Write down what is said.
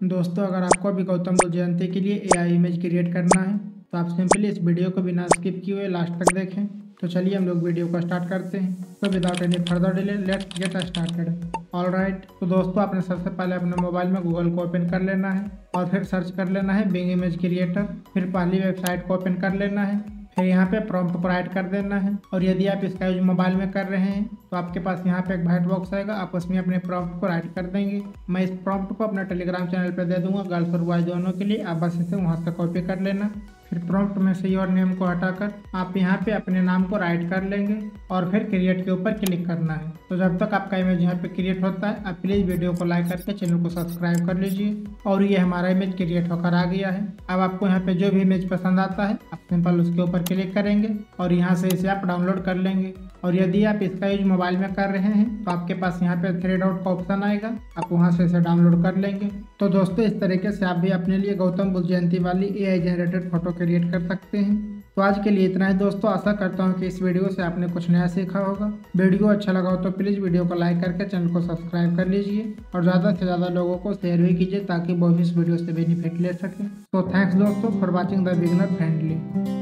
दोस्तों, अगर आपको भी गौतम बुद्ध जयंती के लिए एआई इमेज क्रिएट करना है तो आप सिंपली इस वीडियो को बिना स्किप किए हुए लास्ट तक देखें। तो चलिए हम लोग वीडियो को स्टार्ट करते हैं। तो without any further delay let's get started all right तो दोस्तों, आपने सबसे पहले अपने मोबाइल में गूगल को ओपन कर लेना है और फिर सर्च कर लेना है बिंग इमेज क्रिएटर फिर पहली वेबसाइट को ओपन कर लेना है। फिर यहाँ पे प्रॉम्प्ट प्रोवाइड कर देना है। और यदि आप इसका यूज़ मोबाइल में कर रहे हैं तो आपके पास यहाँ पे एक वाइट बॉक्स आएगा। आप उसमें अपने प्रॉम्प्ट को राइट कर देंगे। मैं इस प्रॉम्प्ट को अपना टेलीग्राम चैनल पर दे दूँगा। गर्ल्स और बॉयज़ दोनों के लिए। आप बस इसे वहाँ से कॉपी कर लेना। फिर प्रॉम्प्ट में से योर नेम को हटाकर आप यहाँ पे अपने नाम को राइट कर लेंगे और फिर क्रिएट के ऊपर क्लिक करना है। तो जब तक आपका इमेज यहाँ पे क्रिएट होता है, आप प्लीज़ वीडियो को लाइक करके चैनल को सब्सक्राइब कर लीजिए और ये हमारा इमेज क्रिएट होकर आ गया है। अब आपको यहाँ पे जो भी इमेज पसंद आता है, आप सिंपल उसके ऊपर क्लिक करेंगे और यहाँ से इसे आप डाउनलोड कर लेंगे। और यदि आप इसका यूज़ मोबाइल में कर रहे हैं तो आपके पास यहाँ पे थ्री डॉट का ऑप्शन आएगा। आप वहाँ से इसे डाउनलोड कर लेंगे। तो दोस्तों, इस तरीके से आप भी अपने लिए गौतम बुद्ध जयंती वाली एआई जनरेटेड फ़ोटो क्रिएट कर सकते हैं। तो आज के लिए इतना ही दोस्तों। आशा करता हूँ कि इस वीडियो से आपने कुछ नया सीखा होगा। वीडियो अच्छा लगा हो तो प्लीज़ वीडियो को लाइक करके चैनल को सब्सक्राइब कर लीजिए और ज़्यादा से ज़्यादा लोगों को शेयर भी कीजिए ताकि वो भी इस वीडियो से बेनिफिट ले सकें। तो थैंक्स दोस्तों for watching the beginner friendly